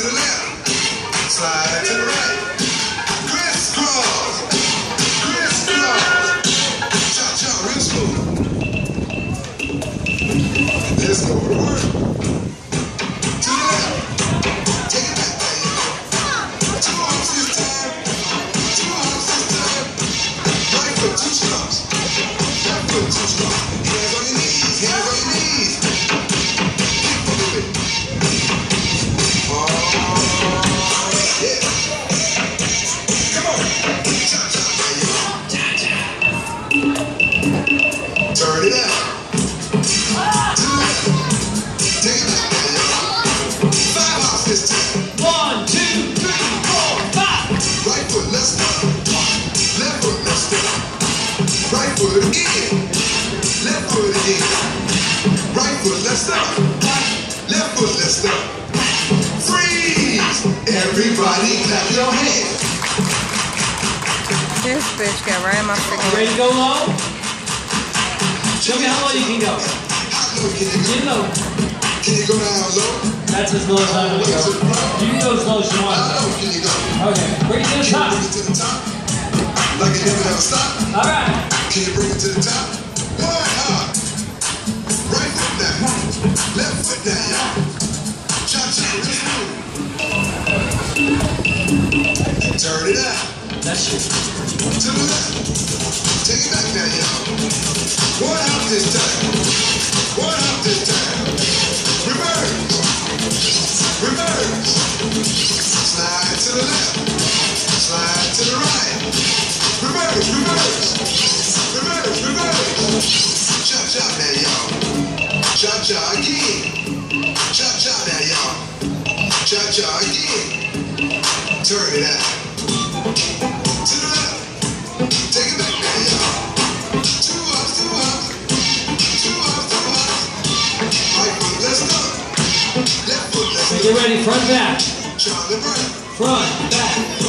to the left. Slide to the right. Crisscross. Crisscross. Cha-cha, real smooth. Let's go to work. Foot again. Left foot again. Right foot, let's go. Left foot, let's go. Freeze! Everybody clap your hands. This bitch got right in my Ready to go low? Show me how low you can go. How low can you go? Get low. Can you go down low? That's as low as I'm gonna go. You can go as low as you want. Can you go? Okay, bring it to the top. bring it to the top? Like it never ever stop? All right. Can you bring it to the top? One hop. Right foot down. Left foot down, y'all. Cha-cha, real smooth. Turn it out. That's you. To the left. Take it back now, y'all. One hop this time. One hop this Cha-cha again. Cha-cha now, y'all. Again. Turn it out. To the left. Take it back now, y'all. Two ups, two ups. Two ups, two ups. Right foot, let's go. Left foot, let's go. get ready. Front, back. Front, back.